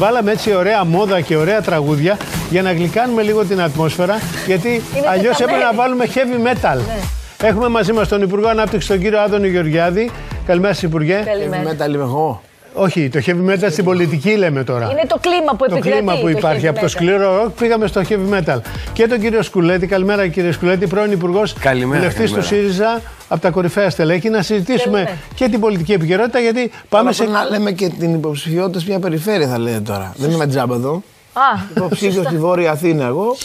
Βάλαμε έτσι ωραία μόδα και ωραία τραγούδια για να γλυκάνουμε λίγο την ατμόσφαιρα. Γιατί αλλιώς έπρεπε να βάλουμε heavy metal. Ναι. Έχουμε μαζί μας τον Υπουργό Ανάπτυξης, τον κύριο Άδωνη Γεωργιάδη. Καλημέρα, Υπουργέ. Καλημέρα. Heavy metal είμαι εγώ. Όχι, το heavy metal στην πολιτική λέμε τώρα. Είναι το κλίμα που επικρατεί. Το κλίμα που υπάρχει. Από το σκληρό ροκ πήγαμε στο heavy metal. Και τον κύριο Σκουλέτη, καλημέρα κύριε Σκουλέτη, πρώην Υπουργός Βουλευτής του ΣΥΡΙΖΑ από τα κορυφαία στελέχη, να συζητήσουμε καλημέρα. και την πολιτική επικαιρότητα. Γιατί πάμε σε. Να λέμε και την υποψηφιότητα σε μια περιφέρεια, θα λέτε τώρα. Δεν είμαι τζάμπα εδώ. Υποψήφιος στη Βόρεια Αθήνα, εγώ.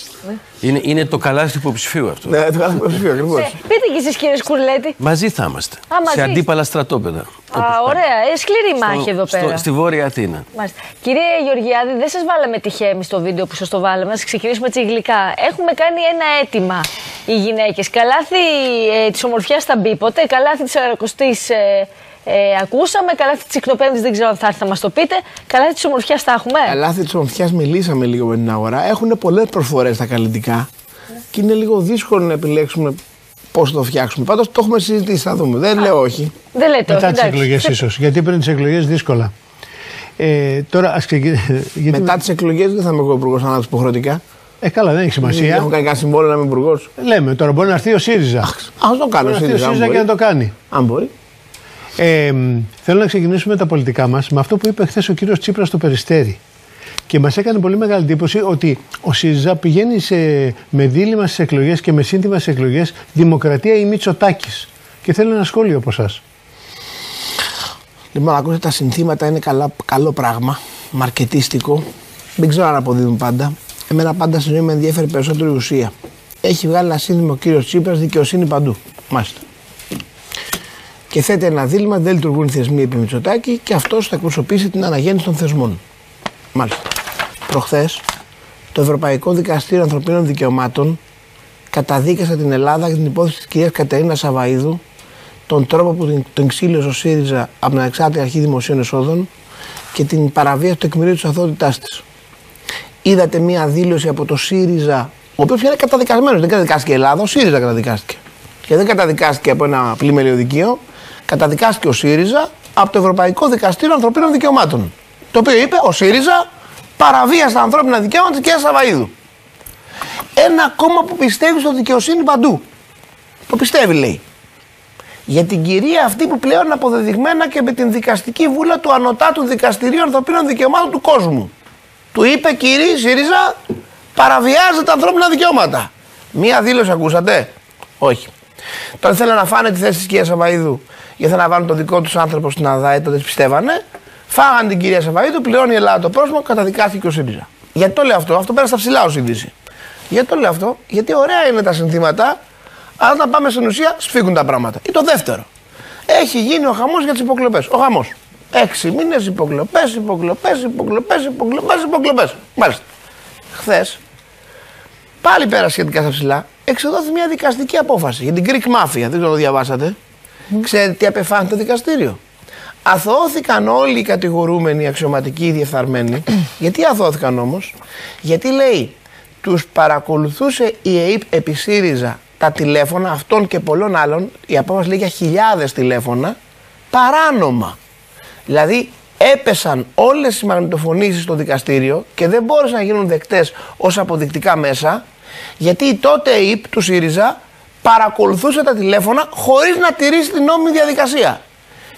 Είναι, είναι το καλάθι υποψηφίου αυτό. Ναι, το καλάθι υποψηφίου, ακριβώς. Πείτε και εσείς, κύριε Σκουρλέτη. Μαζί θα είμαστε. Α, μαζί. Σε αντίπαλα στρατόπεδα. Α, ωραία. Ε, σκληρή μάχη εδώ πέρα. Στο, στη Βόρεια Αθήνα. Μάλιστα. Κύριε Γεωργιάδη, δεν σας βάλαμε τυχαία στο βίντεο που σας το βάλαμε. Να ξεκινήσουμε έτσι γλυκά. Έχουμε κάνει ένα αίτημα οι γυναίκες. Καλάθι ε, της ομορφιάς θα μπει ποτέ. Καλάθι της αεροκοστή ε, ε, ακούσαμε. Καλάθι τη Ικτοπέμπτη δεν ξέρω αν θα έρθει να μας το πείτε. Καλάθι τη ομορφιάς τα έχουμε. Καλάθι τη ομορφιάς μιλήσαμε λίγο με την αγορά. Έχουν πολλές προσφορέ τα καλλιτικά και είναι λίγο δύσκολο να επιλέξουμε πώς το φτιάξουμε. Πάντως το έχουμε συζητήσει, θα δούμε. Δεν λέω όχι. Δεν λέτε Μετά τις εκλογές, ίσως. Γιατί πριν τις εκλογές δύσκολα. Ε, τώρα ας ξεκινήσουμε. Μετά τις εκλογές δεν θα είμαι εγώ υπουργός ανάπτυξης υποχρεωτικά. Ε, καλά, δεν έχει σημασία. Έχω κάνει κανένα συμβόλαιο να είμαι υπουργός. Λέμε τώρα, μπορεί να έρθει ο ΣΥΡΙΖΑ. Α το κάνει ο ΣΥΡΙΖΑ. ΣΥΡΙΖΑ και να το κάνει. Αν μπορεί. Ε, θέλω να ξεκινήσουμε με τα πολιτικά μας με αυτό που είπε χθες ο κύριος Τσίπρας στο Περιστέρι. Και μας έκανε πολύ μεγάλη εντύπωση ότι ο ΣΥΡΙΖΑ πηγαίνει σε, με δίλημα στις εκλογές και με σύνθημα στις εκλογές Δημοκρατία ή Μητσοτάκη. Και θέλω ένα σχόλιο από εσά. Λοιπόν, ακούστε τα συνθήματα είναι καλά, καλό πράγμα. Μαρκετίστικο. Δεν ξέρω αν αποδίδουν πάντα. Εμένα πάντα στη ζωή με ενδιαφέρει περισσότερο η ουσία. Έχει βγάλει ένα σύνθημα ο κύριος Τσίπρας δικαιοσύνη παντού. Μάλιστα και θέτει ένα δίλημα, δεν λειτουργούν οι θεσμοί επί Μητσοτάκη και αυτός θα εκπροσωπήσει την αναγέννηση των θεσμών. Μάλιστα. Προχθές, το Ευρωπαϊκό Δικαστήριο Ανθρωπίνων Δικαιωμάτων καταδίκασε την Ελλάδα για την υπόθεση της κυρίας Κατερίνας Σαβαίδου, τον τρόπο που την, τον ξύλωσε ο ΣΥΡΙΖΑ από την Ανεξάρτητη Αρχή Δημοσίων Εσόδων και την παραβίαση του τεκμηρίου της αθότητάς της. Είδατε μία δήλωση από το ΣΥΡΙΖΑ, ο οποίος είναι καταδικασμένος. Δεν καταδικάστηκε η Ελλάδα, ο ΣΥΡΙΖΑ καταδικάστηκε. Και δεν καταδικάστηκε από ένα πλημελιωδικείο, δικείο, καταδικάστηκε ο ΣΥΡΙΖΑ από το Ευρωπαϊκό Δικαστήριο Ανθρωπίνων Δικαιωμάτων. Το οποίο είπε ο ΣΥΡΙΖΑ παραβίασε τα ανθρώπινα δικαιώματα τη κυρία Σαβαίδου. Ένα κόμμα που πιστεύει στο δικαιοσύνη παντού. Το πιστεύει, λέει. Για την κυρία αυτή που πλέον αποδεδειγμένα και με την δικαστική βούλα του Ανωτάτου Δικαστηρίου Ανθρωπίνων Δικαιωμάτων του κόσμου. Του είπε, κύριε ΣΥΡΙΖΑ, παραβιάζεται τα ανθρώπινα δικαιώματα. Μία δήλωση ακούσατε; Όχι. Τώρα θέλουν να φάνε τη θέση της κυρίας Σαβαίδου γιατί να βάλουν το δικό τους άνθρωπο στην ΑΔΑΕ, τότε πιστεύανε. Φάγανε την κυρία Σαβαίδου, πληρώνει η Ελλάδα το πρόσωπο, καταδικάστηκε ο ΣΥΡΙΖΑ. Γιατί το λέω αυτό, αυτό πέρασε στα ψηλά ως είδηση. Γιατί το λέω αυτό, γιατί ωραία είναι τα συνθήματα, αλλά όταν πάμε στην ουσία σφίγγουν τα πράγματα. Ή το δεύτερο. Έχει γίνει ο χαμός για τις υποκλοπές. Ο χαμός. Έξι μήνες υποκλοπές, υποκλοπές, υποκλοπές, υποκλοπές, υποκλοπές. Μάλιστα. Χθες, πάλι πέρασε σχετικά στα ψηλά, εξεδόθη μια δικαστική απόφαση για την Greek Mafia. Δεν το διαβάσατε. Mm. Ξέρετε τι απεφάνθη το δικαστήριο; Αθώθηκαν όλοι οι κατηγορούμενοι αξιωματικοί διεφθαρμένοι. Γιατί αθώθηκαν όμως, Γιατί λέει, τους παρακολουθούσε η ΕΕΠ επί ΣΥΡΙΖΑ τα τηλέφωνα αυτών και πολλών άλλων. Η απόφαση λέει για χιλιάδες τηλέφωνα παράνομα. Δηλαδή έπεσαν όλες οι μαγνητοφωνήσεις στο δικαστήριο και δεν μπόρεσαν να γίνουν δεκτές ως αποδεικτικά μέσα γιατί τότε η ΕΕΠ του ΣΥΡΙΖΑ παρακολουθούσε τα τηλέφωνα χωρίς να τηρήσει την νόμιμη διαδικασία.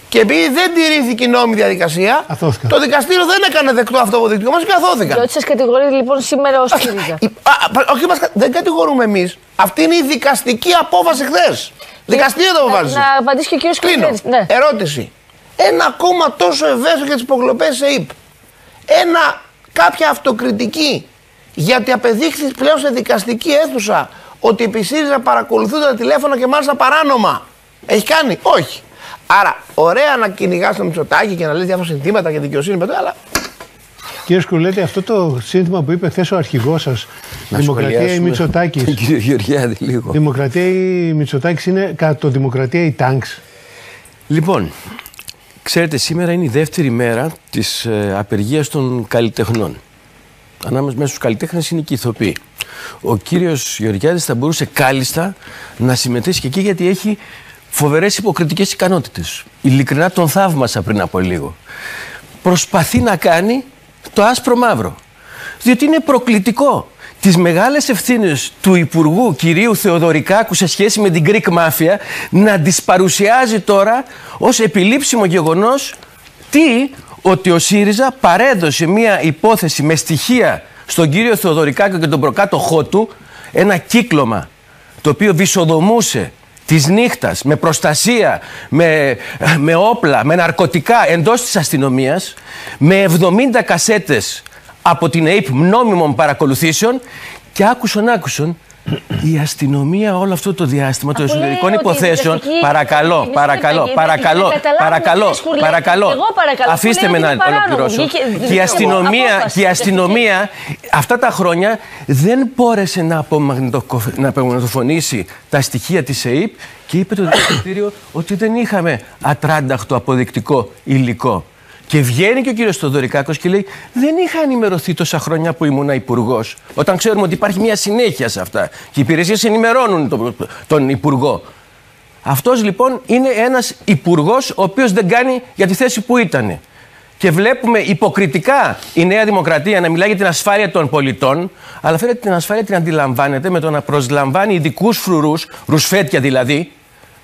Και επειδή δεν τηρήθηκε η νόμιμη διαδικασία, το δικαστήριο δεν έκανε δεκτό αυτό το αποδεικτικό μας και αθώθηκαν. Και ότι σας κατηγορεί λοιπόν σήμερα ως ΣΥΡΙΖΑ. Όχι, μας, δεν κατηγορούμε εμείς. Αυτή είναι η δικαστική απόφαση χθες. Δικαστήριο το αποφάσισε. Να, να απαντήσει και ο κ. Κλείνω. Ναι. Ερώτηση. Ένα κόμμα τόσο ευαίσθητο για τις υποκλοπές σε ΙΠ. Ένα, κάποια αυτοκριτική γιατί απεδείχθη πλέον σε δικαστική αίθουσα ότι επί ΣΥΡΙΖΑ παρακολουθούν τα τηλέφωνα και μάλιστα παράνομα. Έχει κάνει, όχι. Άρα, ωραία να κυνηγάς το Μητσοτάκι και να λες διάφορα συνθήματα για δικαιοσύνη, αλλά Κύριε Σκουλέτη, αυτό το σύνθημα που είπε χθες ο αρχηγός σας, Δημοκρατία ή Μητσοτάκης. Κύριε Γεωργιάδη, λίγο. Δημοκρατία ή Μητσοτάκης είναι κατά το Δημοκρατία ή Τάγκς. Λοιπόν, ξέρετε, σήμερα είναι η δεύτερη μέρα της ε, απεργίας των καλλιτεχνών ανάμεσα μέσα στους καλλιτέχνες είναι και οι ηθοποιοί. Ο κύριος Γεωργιάδης θα μπορούσε κάλλιστα να συμμετέχει και εκεί γιατί έχει φοβερές υποκριτικές ικανότητες. Ειλικρινά τον θαύμασα πριν από λίγο. Προσπαθεί να κάνει το άσπρο μαύρο. Διότι είναι προκλητικό τις μεγάλες ευθύνες του Υπουργού κυρίου Θεοδωρικάκου σε σχέση με την Greek Mafia να τις παρουσιάζει τώρα ως επιλήψιμο γεγονός τι, ότι ο ΣΥΡΙΖΑ παρέδωσε μια υπόθεση με στοιχεία στον κύριο Θεοδωρικάκο και τον προκάτοχό του ένα κύκλωμα το οποίο βυσοδομούσε της νύχτας με προστασία, με, με όπλα, με ναρκωτικά εντός της αστυνομίας με 70 κασέτες από την ΑΕΠ νόμιμων παρακολουθήσεων και άκουσον άκουσον η αστυνομία όλο αυτό το διάστημα των εσωτερικών υποθέσεων. Παρακαλώ, παρακαλώ, παρακαλώ, παρακαλώ, παρακαλώ. Αφήστε με να ολοκληρώσω. Και η αστυνομία, και η αστυνομία αυτά τα χρόνια δεν μπόρεσε να απομαγνητοφωνήσει τα στοιχεία της ΕΕΠ και είπε το δικαστήριο ότι δεν είχαμε ατράνταχτο αποδεικτικό υλικό. Και βγαίνει και ο κύριος Στοδωρικάκο και λέει: Δεν είχα ενημερωθεί τόσα χρόνια που ήμουν υπουργός. Όταν ξέρουμε ότι υπάρχει μια συνέχεια σε αυτά. Και οι υπηρεσίες ενημερώνουν τον, τον υπουργό. Αυτός λοιπόν είναι ένας υπουργός ο οποίος δεν κάνει για τη θέση που ήταν. Και βλέπουμε υποκριτικά η Νέα Δημοκρατία να μιλάει για την ασφάλεια των πολιτών, αλλά φαίνεται την ασφάλεια την αντιλαμβάνεται με το να προσλαμβάνει ειδικούς φρουρούς, ρουσφέτια δηλαδή,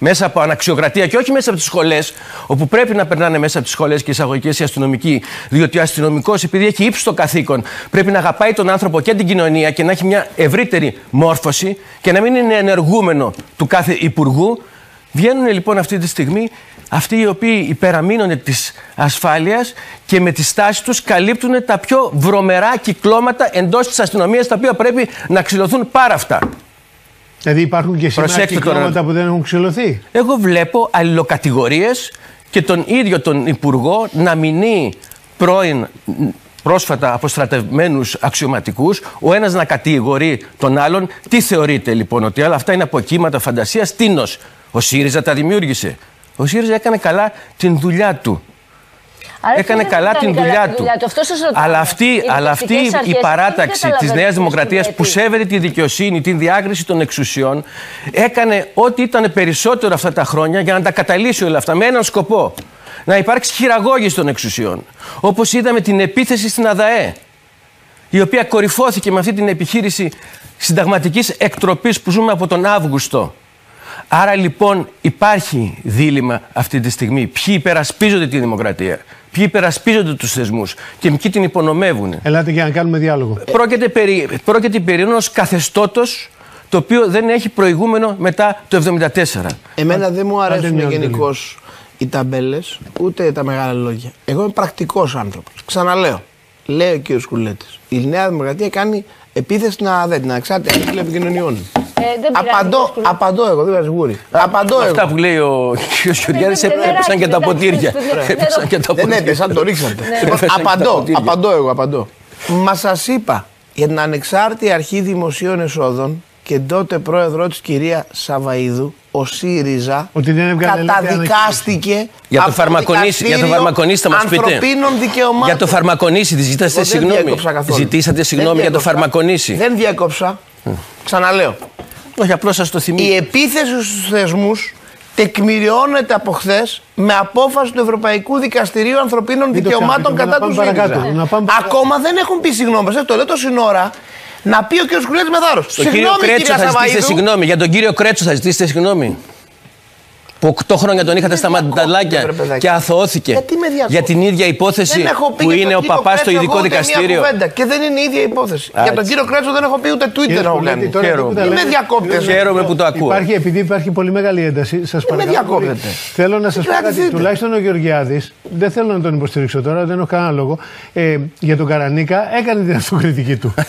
μέσα από αναξιοκρατία και όχι μέσα από τις σχολές, όπου πρέπει να περνάνε μέσα από τις σχολές και εισαγωγικές οι αστυνομικοί. Διότι ο αστυνομικός, επειδή έχει ύψιστο καθήκον, πρέπει να αγαπάει τον άνθρωπο και την κοινωνία και να έχει μια ευρύτερη μόρφωση και να μην είναι ενεργούμενο του κάθε υπουργού. Βγαίνουν λοιπόν αυτή τη στιγμή αυτοί οι οποίοι υπεραμείνονται της ασφάλειας και με τη στάση τους καλύπτουν τα πιο βρωμερά κυκλώματα εντός της αστυνομίας τα οποία πρέπει να ξυλωθούν πάρα αυτά. Δηλαδή υπάρχουν και σήμερα κυκλώματα που δεν έχουν ξυλωθεί. Εγώ βλέπω αλληλοκατηγορίες και τον ίδιο τον Υπουργό να μηνύει πρώην πρόσφατα αποστρατευμένους αξιωματικούς, ο ένας να κατηγορεί τον άλλον. Τι θεωρείτε λοιπόν, ότι όλα αυτά είναι αποκύματα φαντασίας, τίνος. Ο ΣΥΡΙΖΑ τα δημιούργησε. Ο ΣΥΡΙΖΑ έκανε καλά την δουλειά του. Έκανε καλά την δουλειά του. αλλά αυτή, αλλά αυτή η παράταξη της Νέας Δημοκρατίας που σέβεται τη δικαιοσύνη, την διάκριση των εξουσιών, έκανε ό,τι ήταν περισσότερο αυτά τα χρόνια για να τα καταλύσει όλα αυτά με έναν σκοπό. Να υπάρξει χειραγώγηση των εξουσιών. Όπως είδαμε την επίθεση στην ΑΔΑΕ, η οποία κορυφώθηκε με αυτή την επιχείρηση συνταγματικής εκτροπής που ζούμε από τον Αύγουστο. Άρα λοιπόν υπάρχει δίλημα αυτή τη στιγμή. Ποιοι υπερασπίζονται τη δημοκρατία, ποιοι υπερασπίζονται τους θεσμούς και ποιοι την υπονομεύουν. Ελάτε για να κάνουμε διάλογο. Πρόκειται περί, πρόκειται περί ενός καθεστώτος το οποίο δεν έχει προηγούμενο μετά το 1974. Εμένα δεν μου αρέσουν γενικώς οι ταμπέλες ούτε τα μεγάλα λόγια. Εγώ είμαι πρακτικός άνθρωπος. Ξαναλέω. Λέει ο κ. Σκουλέτη. Η Νέα Δημοκρατία κάνει επίθεση στην ΑΔΕ, την Ανεξάρτητη Αρχή Επικοινωνιών. Ε, απαντώ, απαντώ εγώ, δεν γούρι. Απαντώ εγώ. Αυτά που λέει ο κ. Χιωριάδη έπεσαν και τα ποτήρια. Έπεσαν και τα ποτήρια. Δεν έπεσαν, το ρίξατε. Λοιπόν, απαντώ, απαντώ εγώ, απαντώ. Μα σας είπα για την Ανεξάρτητη Αρχή Δημοσίων Εσόδων και τότε πρόεδρό της κυρία Σαβαίδου, ο ΣΥΡΙΖΑ, Ότι δεν καταδικάστηκε για το φαρμακονίσι, για το φαρμακονίσι θα μας πείτε. δικαιωμάτων. Για το φαρμακονίσι, ζητήσατε συγγνώμη. Ζητήσατε συγγνώμη για το φαρμακονίσι. Δεν διέκοψα. Ξαναλέω. Όχι, απλώς σας το θυμίζω. Η επίθεση στους θεσμούς τεκμηριώνεται από χθες με απόφαση του Ευρωπαϊκού Δικαστηρίου Ανθρωπίνων Δικαιωμάτων κατά του ΣΥΡΙΖΑ. Ακόμα δεν έχουν πει συγγνώμη. Το λέω τόση ώρα να πει ο κ. Κουλέτη με θάρρος. Συγγνώμη, κύριο θα ζητήσετε συγγνώμη. Για τον κύριο Κρέτσο θα ζητήσετε συγγνώμη που 8 χρόνια τον είχατε στα μανταλάκια και αθωώθηκε για την ίδια υπόθεση που είναι ο παπάς στο ειδικό δικαστήριο. Και δεν είναι η ίδια υπόθεση. Για τον κύριο Κρέτσο δεν έχω πει ούτε Twitter να κάνει. Είμαι διακόπτε. Χαίρομαι που το ακούω. Υπάρχει, επειδή υπάρχει πολύ μεγάλη ένταση, σας παρακαλώ. Θέλω να σας πω κάτι. Τουλάχιστον ο Γεωργιάδης, δεν θέλω να τον υποστηρίξω τώρα, δεν έχω κανένα λόγο. Ε, για τον Καρανίκα έκανε την αυτοκριτική του.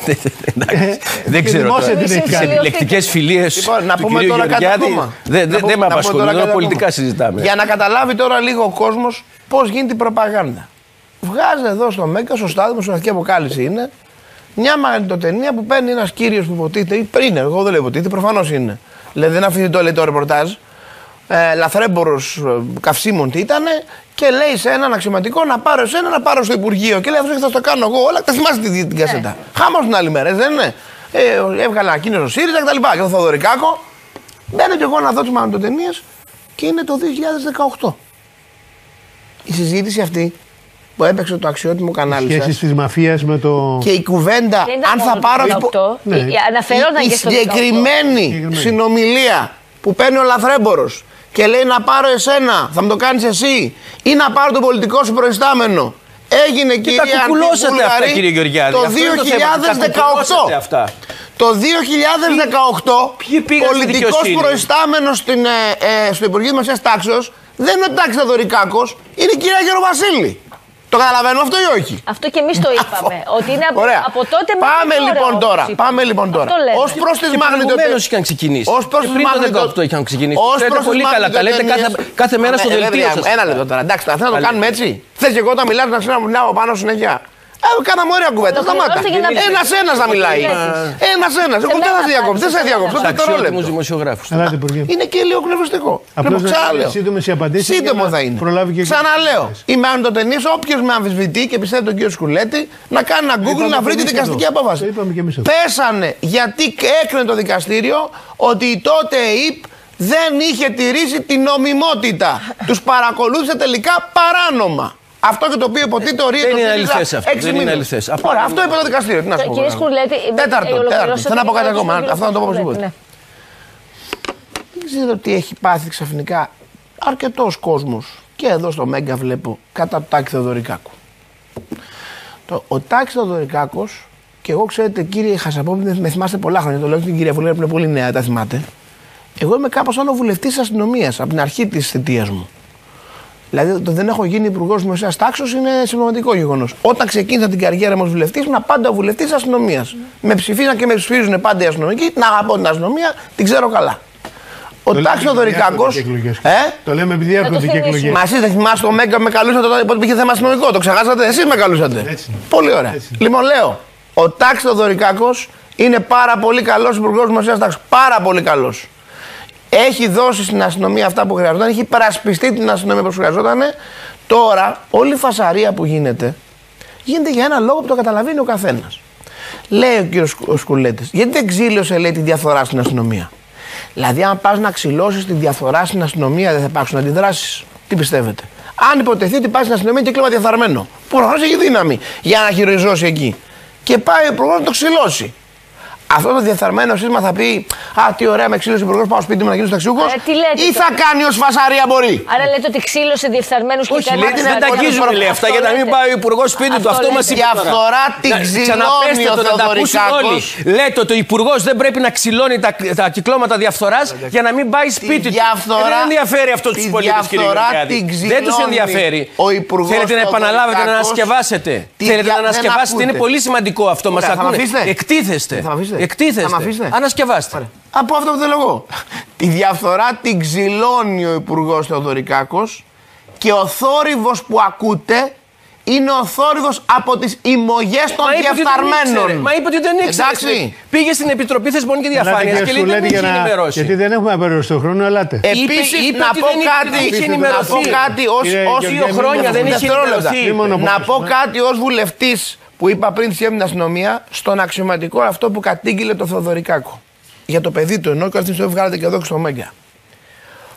Δεν ξέρω. Τι επιλεκτικές φιλίες του κύριου Γεωργιάδη δεν με απασχολούν πολιτικά συζητάμε. Για να καταλάβει τώρα λίγο ο κόσμος πώς γίνεται η προπαγάνδα. Βγάζει εδώ στο Μέκα, στο στάδιο, στην αρχική αποκάλυψη είναι, μια μαγνητοτενία που παίρνει ένας κύριος που υποτίθεται, ή πριν, εγώ δεν λέω υποτίθεται, προφανώς είναι. Δηλαδή δεν αφήνει το λέει το ρεπορτάζ. Ε, Λαθρέμπορος ε, καυσίμων τι ήταν και λέει σε έναν αξιωματικό να πάρω εσένα να πάρω στο Υπουργείο. Και λέει αυτός θα το κάνω εγώ. Όλα τα θυμάστε την, την κασέτα. Ναι. Χάμος την άλλη μέρα, δεν είναι. Ε, έβγαλα ανακοίνωση ΣΥΡΙΖΑ κτλ. Και, και το Θοδωρικάκο. Μπαίνω και εγώ να δω τις μαγνητοτενίες και είναι το 2018. Η συζήτηση αυτή που έπαιξε το αξιότιμο κανάλι Σχέσεις σας της μαφίας με το. και η κουβέντα Δεν ήταν αν θα μόνο πάρω το υπο- 18. Ναι. Η- Αναφερόταν η, η και στο 18. συγκεκριμένη Συγκεκριμένη. συνομιλία που παίρνει ο Λαθρέμπορος και λέει να πάρω εσένα, θα μου το κάνεις εσύ ή να πάρω τον πολιτικό σου προϊστάμενο. Έγινε Και κυρία τα κουκουλώσατε Αντίπουλγαρη αυτά, κύριε Γεωργιάδη. το Αυτό είναι το θέμα. Τα 2018. κουκουλώσατε αυτά. Το 2018 Ποιοι πήγαν στη πολιτικός δικαιοσύνη; προϊστάμενος στην, ε, ε, στο Υπουργείο Δημοσίας Τάξεως δεν είναι ο Τάξης Θαδωρικάκος, είναι η κυρία Γεροβασίλη. Το καταλαβαίνουμε αυτό ή όχι; Αυτό και εμείς το είπαμε. ότι είναι από, Ωραία. από τότε μέχρι Πάμε τώρα, λοιπόν όπως τώρα. είπαμε. Πάμε λοιπόν τώρα. Αυτό λέμε. Ω προς τις Και προηγουμένως είχαν ξεκινήσει. Ω προς Και τις πριν το 18 είχαν ξεκινήσει. Ξέρετε πολύ καλά, τα λέτε κάθε- κάθε μέρα στο δελτίο σας. Ένα λεπτό τώρα. Εντάξει, τώρα θέλω να το Καλή. κάνουμε έτσι. Θες και εγώ όταν μιλάω να ξέρω να μιλάω πάνω συνέχεια. Ε, κάναμε ωραία κουβέντα. Σταμάτα. Ολοκληρώθηκε να πει. Ένας ένας να μιλάει. Ένας ένας. Εγώ δεν θα σε διακόψω. Δεν θα σε διακόψω. Στους Το αξιότιμους δευτερόλεπτο. δημοσιογράφους. Ελάτε, Υπουργέ. Είναι και λίγο κνευριστικό. Απλώς Λοιπόν, να ξαναλέω. είναι σύντομες οι απαντήσεις Σύντομο για να θα είναι. προλάβει και ο Ξαναλέω. κύριος. Είμαι αντοτενή. Όποιος με αμφισβητεί και πιστεύει τον κύριο Σκουλέτη να κάνει ένα Google είπαμε να βρει και τη εμείς δικαστική εδώ. απόφαση. Το είπαμε και εμείς εδώ. Πέσανε γιατί έκρινε το δικαστήριο ότι η τότε ΕΙΠ δεν είχε τηρήσει την νομιμότητα. Τους παρακολούθησε τελικά παράνομα. Αυτό και το οποίο υποτίθεται ο Δεν είναι αληθές αυτό, δεν είναι αληθές. Απλά- Ωραία, αυτό είπε το δικαστήριο. Τι να σου πω. Κύριε τώρα. Σκουρλέτη, ε, Τέταρτο, ολοκληρώσατε τέταρτο. Θέλω να πω την κάτι ερώτηση ακόμα. του κύριου Αυτό να το πω Σκουρλέτη, οπωσδήποτε. ναι. Δεν ξέρω τι έχει πάθει ξαφνικά αρκετός κόσμος και εδώ στο Μέγκα βλέπω κατά του Τάκη Θεοδωρικάκου. Το, ο Τάκης Θεοδωρικάκος και εγώ ξέρετε κύριε Χασαπόπουλε, με θυμάστε πολλά χρόνια. Το λέω και την κυρία Βουλή που είναι πολύ νέα, τα θυμάται. Εγώ είμαι κάπως σαν ο βουλευτής τη αστυνομίας από την αρχή της θητείας μου. Δηλαδή το δεν έχω γίνει υπουργός δημοσίας τάξεω είναι συμπληρωματικό γεγονός. Όταν ξεκίνησα την καριέρα μου ως βουλευτής, ήμουν πάντα βουλευτής αστυνομίας. Με ψηφίζαν και με ψηφίζουν πάντα οι αστυνομικοί. Να αγαπώ την αστυνομία, την ξέρω καλά. Ο Το λέμε Τάξο επειδή Δωρικάκο. έρχονται και εκλογές. Ε; Το λέμε επειδή έρχονται και θυμίσουμε. εκλογές. Μα εσείς δεν θυμάστε το Μέγκα που με καλούσατε τότε που είχε θέμα αστυνομικό. Το ξεχάσατε, εσείς με καλούσατε. Έτσι είναι. Πολύ ωραία. Έτσι είναι. Λοιπόν, λέω, ο Τάξο Δωρικάκο είναι πάρα πολύ καλός υπουργός δημοσίας τάξης. Πάρα πολύ καλός. Έχει δώσει στην αστυνομία αυτά που χρειαζόταν, έχει υπερασπιστεί την αστυνομία που χρειαζόταν. Τώρα, όλη η φασαρία που γίνεται, γίνεται για ένα λόγο που το καταλαβαίνει ο καθένας. Λέει ο κύριος Σκουλέτης, γιατί δεν ξύλωσε λέει, τη διαφθορά στην αστυνομία; Δηλαδή, αν πας να ξυλώσεις τη διαφθορά στην αστυνομία, δεν θα υπάρξουν αντιδράσεις. Τι πιστεύετε; Αν υποτεθεί ότι πάει στην αστυνομία και κλίμα διεφθαρμένο, που προφανώ έχει δύναμη για να χειροζώσει εκεί. Και πάει ο υπουργό να το ξυλώσει. Αυτό το διεφθαρμένο σύστημα θα πει Α, τι ωραία, με ξύλωσε ο υπουργός, πάω σπίτι μου να γίνω ταξιούχος. Ε, τι λέτε Ή θα τώρα. κάνει ως φασαρία μπορεί. Άρα λέτε ότι ξύλωσε διεφθαρμένους και Όχι, κάνει λέτε δεν τα αγγίζουν λέει αυτά για να μην πάει ο υπουργός σπίτι του. Αυτό μας είπε. τώρα. Διαφθορά την Να- ξυλώνει Ξαναπέστε ο το να τα ακούσουν όλοι. Θεοδωρικάκος. Λέτε ότι ο υπουργός δεν πρέπει να ξυλώνει τα, τα κυκλώματα διαφθοράς για να μην πάει σπίτι του. διαφθορά- Ε, Δεν ενδιαφέρει αυτό τη του πολίτες, κύριε διαφθορά Γεωργιάδη. την Δεν τους ξυλώνει ενδιαφέρει. ο υπουργός Θέλετε να επαναλάβετε, να Θεοδωρικάκος. ανασκευάσετε. Τη Θέλετε δια- να δεν ανασκευάσετε. Είναι ακούτε. πολύ σημαντικό αυτό. Μας Ωραία, θα μ' ακούνε. αφήσετε; Εκτίθεστε. Θα μ' αφήσετε; Θα μ' Εκτίθεστε. αφήσετε; Ανασκευάστε. Από αυτό που θέλω εγώ. Τη διαφθορά την ξυλώνει ο Υπουργός Θεοδωρικάκος και ο θόρυβος που ακούτε είναι ο θόρυβος από τις ημωγέ των Μα είπε ότι δεν διεφθαρμένων. ήξερε. Μα είπε ότι δεν ήξερε. Εντάξει. Πήγε στην Επιτροπή Θεσμών και Ελάτε, Διαφάνεια κύριε και λέει δεν Σκουλέτη, με για έχει να- ενημερώσει. Γιατί δεν έχουμε απεριοριστό χρόνο, ελάτε. είπε- Επίσης, είπε να ότι πω δεν είχε- κάτι. δεν είχε να πω ενημερωθεί. κάτι ω Κύριε ως Γεωργιάδη, δύο χρόνια δεν είχε δευτερόλεπτα. ενημερωθεί. Μη Να μονοπολίσουμε. πω κάτι ως βουλευτής που είπα πριν τη την αστυνομία στον αξιωματικό αυτό που κατήγγειλε το Θεοδωρικάκο. Για το παιδί του ενώ και αυτή τη στιγμή βγάλετε και εδώ και στο Μέγκα.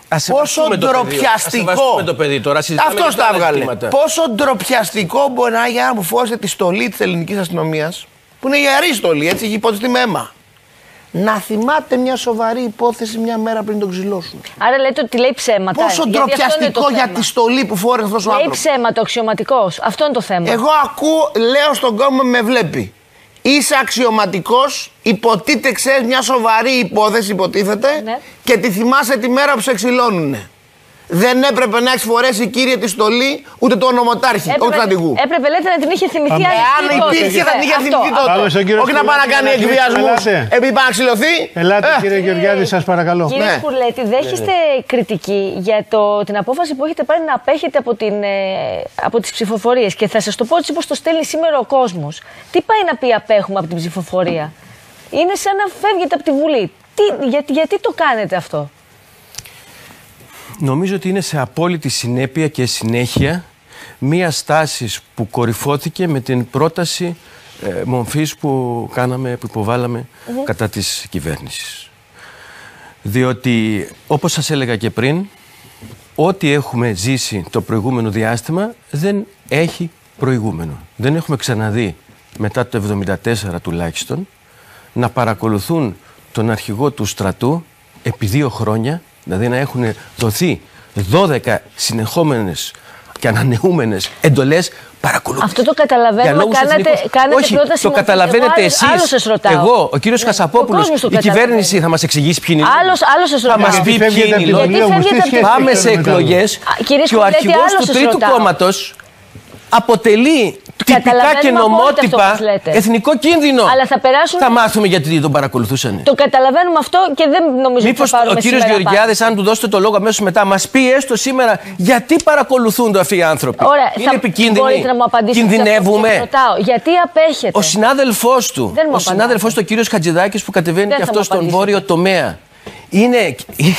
Ας Πόσο σεβαστούμε το παιδί. Ας ντροπιαστικό. σεβαστούμε το παιδί τώρα. συζητάμε Αυτός για τα άλλα έβγαλε. ζητήματα. Πόσο ντροπιαστικό μπορεί να είναι για να μου φόρεσε τη στολή της ελληνικής αστυνομίας, που είναι ιερή στολή, έτσι, έχει υπότιτλη με αίμα. Να θυμάται μια σοβαρή υπόθεση μια μέρα πριν τον ξυλώσουν. Άρα λέτε ότι λέει ψέματα. Πόσο ε, γιατί αυτό είναι το ντροπιαστικό για θέμα. τη στολή που φόρεσε αυτός ο Λέει άνθρωπος. ψέματα ο αξιωματικό. Αυτό είναι το θέμα. Εγώ ακούω, λέω στον κόσμο με βλέπει. Είσαι αξιωματικός, υποτίθεται ξέρεις μια σοβαρή υπόθεση, υποτίθεται, Ναι. και τη θυμάσαι τη μέρα που σε ξυλώνουνε. Δεν έπρεπε να έχεις φορέσει κύριε της στολή ούτε το ονομοτάρχη, όχι του στρατηγού. έπρεπε λέτε να την είχε θυμηθεί Πάμε. αν Εάν υπήρχε θα την είχε θυμηθεί τότε. Πάμε στον κύριος Όχι να πάει να Σκουλάκη, κάνει να κλείσουμε. εκβιασμούς Ελάτε. επειδή πάει να ξυλωθεί. Ελάτε, Ε, κύριε Γεωργιάδη, σας παρακαλώ. Κύριε Ναι. Σκουρλέτη, δέχεστε κριτική για το, την απόφαση που έχετε πάρει να απέχετε από, την, ε, από τις ψηφοφορίες; Και θα σας το πω έτσι όπως το στέλνει σήμερα ο κόσμος. Τι πάει να πει απέχουμε από την ψηφοφορία. Είναι σαν να φεύγετε από τη Βουλή. Τι, γιατί, γιατί το κάνετε αυτό; Νομίζω ότι είναι σε απόλυτη συνέπεια και συνέχεια μία στάσης που κορυφώθηκε με την πρόταση ε, μομφής που κάναμε, που υποβάλαμε κατά της κυβέρνησης. Διότι, όπως σας έλεγα και πριν, ό,τι έχουμε ζήσει το προηγούμενο διάστημα δεν έχει προηγούμενο. Δεν έχουμε ξαναδεί μετά το 1974 τουλάχιστον να παρακολουθούν τον αρχηγό του στρατού επί δύο χρόνια, δηλαδή να έχουν δοθεί 12 συνεχόμενες και ανανεούμενες εντολές παρακολουθούν. Αυτό το καταλαβαίνουμε. Κάνατε, κάνατε Όχι, πρόταση το να καταλαβαίνετε φύγετε. εσείς. Εγώ άλλος σας ρωτάω. Εγώ, ο κύριος Ναι, Χασαπόπουλος, ο κόσμος το η κυβέρνηση καταλαβαίνει. θα μας εξηγήσει ποιοι είναι. οι Άλλος, άλλος σας Θα ρωτάω. μας πει Γιατί ποιοι φεύγετε είναι οι από το λόγοι. Γιατί βιβλίο μου, τι φεύγετε σχέση από το- Πάμε έχει σε το μετάλλο; εκλογέ κύριε και ο Σκουλέτη, αρχηγός άλλο του σας Τρίτου ρωτάω. κόμματος αποτελεί τυπικά και Καταλαβαίνουμε απόλυτα αυτό νομότυπα που λέτε. εθνικό κίνδυνο. Αλλά θα περάσουν- Θα μάθουμε γιατί τον παρακολουθούσαν. Το καταλαβαίνουμε αυτό και δεν νομίζω Μήπω ότι θα πάρουμε ο κύριος σήμερα Γεωργιάδης, αν του δώσετε το λόγο αμέσως μετά, μας πει έστω σήμερα γιατί παρακολουθούνται αυτοί οι άνθρωποι. Ωραία, Είναι θα επικίνδυνοι. μπορείτε να μου απαντήσετε. σε αυτό που Κινδυνεύουμε. σας ρωτάω. Γιατί απέχετε; Ο συνάδελφός του, Δεν μου ο συνάδελφός του, ο κύριος Χατζηδάκης, που κατεβαίνει Δεν και θα αυτός μου στον απαντήσετε. βόρειο τομέα, είναι,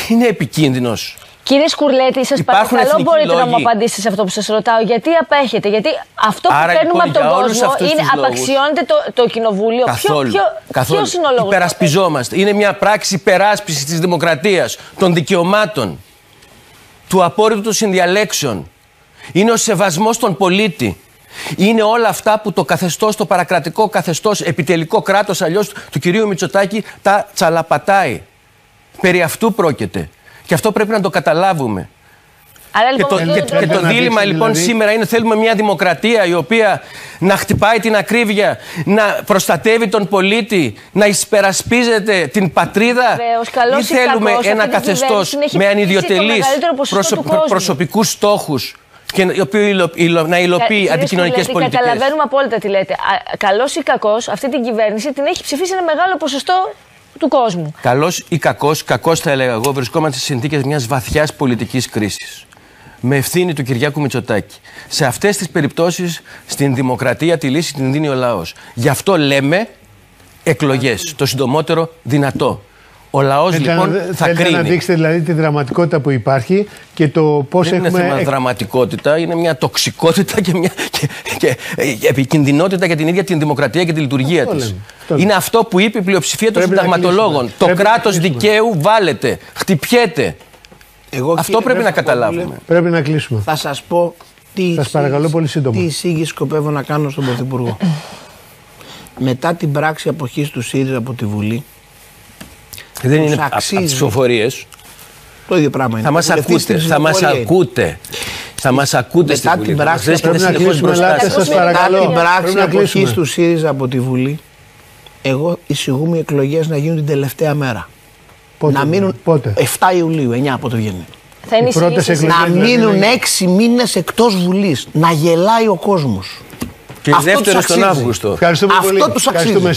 είναι επικίνδυνος. Κύριε Σκουρλέτη, σας Υπάρχουν παρακαλώ, εθνικοί μπορείτε να μου λόγοι. απαντήσετε σε αυτό που σας ρωτάω. Γιατί απέχετε, Γιατί αυτό Άρα, που παίρνουμε λοιπόν, από τον για όλους κόσμο αυτούς είναι τους λόγους. απαξιώνεται το, το κοινοβούλιο. Καθόλου. Ποιο, Καθόλου. ποιος είναι ο λόγος. Υπερασπιζόμαστε. Είναι μια πράξη υπεράσπισης της δημοκρατίας, των δικαιωμάτων, του απόρριτου των συνδιαλέξεων. Είναι ο σεβασμός των πολίτη. Είναι όλα αυτά που το καθεστώς, το παρακρατικό καθεστώς, επιτελικό κράτος αλλιώς του κυρίου Μητσοτάκη τα τσαλαπατάει. Περί αυτού πρόκειται. Και αυτό πρέπει να το καταλάβουμε. Άρα, Και λοιπόν, το, δεν- και, δεν- και το να δίλημα δείξει, λοιπόν δηλαδή. σήμερα είναι θέλουμε μια δημοκρατία η οποία να χτυπάει την ακρίβεια, να προστατεύει τον πολίτη, να εισπερασπίζεται την πατρίδα Βεβαίως, καλώς ή ή θέλουμε κακώς, ένα αυτή την καθεστώς κυβέρνηση την έχει με πείσει το ανιδιοτελείς μεγαλύτερο ποσοστό του κόσμου. προσωπικούς στόχους και ο οποίο υλο- υλο- να υλοποιεί Κύριε αντικοινωνικές Σκουλέτη, πολιτικές. Καταλαβαίνουμε απόλυτα τι λέτε. Καλό ή κακό, αυτή την κυβέρνηση την έχει ψηφίσει ένα μεγάλο ποσοστό του κόσμου. Καλός ή κακός, κακός θα έλεγα εγώ, βρισκόμαστε σε συνθήκες μιας βαθιάς πολιτικής κρίσης. Με ευθύνη του Κυριάκου Μητσοτάκη. Σε αυτές τις περιπτώσεις, στην δημοκρατία τη λύση την δίνει ο λαός. Γι' αυτό λέμε εκλογές, το συντομότερο δυνατό. Ο λαός Θέλετε λοιπόν να, θα θέλετε να κρίνει. δείξετε δηλαδή τη δραματικότητα που υπάρχει και το πώς Δεν είναι έχουμε. θέμα εκ- δραματικότητα, είναι μια τοξικότητα και μια και, και, και επικινδυνότητα για την ίδια την δημοκρατία και τη λειτουργία Αυτό της. λέμε, αυτό λέμε. Είναι αυτό που είπε η πλειοψηφία των Πρέπει να συνταγματολόγων. κλείσουμε. Το Πρέπει να κράτος κλείσουμε. δικαίου βάλεται, χτυπιέται. Εγώ, Αυτό κύριε πρέπει να Χριστοδουλέ, καταλάβουμε. Πρέπει να κλείσουμε. Θα σας πω τι, Σας παρακαλώ εισήγηση- πολύ σύντομα. τι εισήγηση σκοπεύω να κάνω στον Πρωθυπουργό. Μετά την πράξη αποχής του ΣΥΡΙΖΑ από τη Βουλή, Δεν είναι Τους από αξίζει. τις ψηφοφορίες. το ίδιο πράγμα είναι. Θα μας Βουλευτής ακούτε. στην Θα μας ψηφοφορία είναι. ακούτε. Θα μας ακούτε στην Μετά Βουλή. την Θα μας πράξη βρίσκετε πρέπει να συνεχώς κλείσουμε, μπροστά ελάτε, σας. σας Μετά παρακαλώ. Μετά την Πρέπει πράξη να αποχής κλείσουμε. τους ΣΥΡΙΖΑ από τη Βουλή, εγώ εισηγούμε οι εκλογές να γίνουν την τελευταία μέρα. Πότε, να μείνουν πότε; 7 Ιουλίου, 9 από το βγαίνει. Θα είναι Οι πρώτες εισηγήσεις. εκλογές. Να δηλαδή μείνουν είναι- 6 μήνες εκτός Βουλής. Να γελάει ο κόσμος. Και Αυτό τους δεύτερο στον αξίζει. Αύγουστο. Ευχαριστούμε Αυτό πολύ. τους Ευχαριστούμε. αξίζει.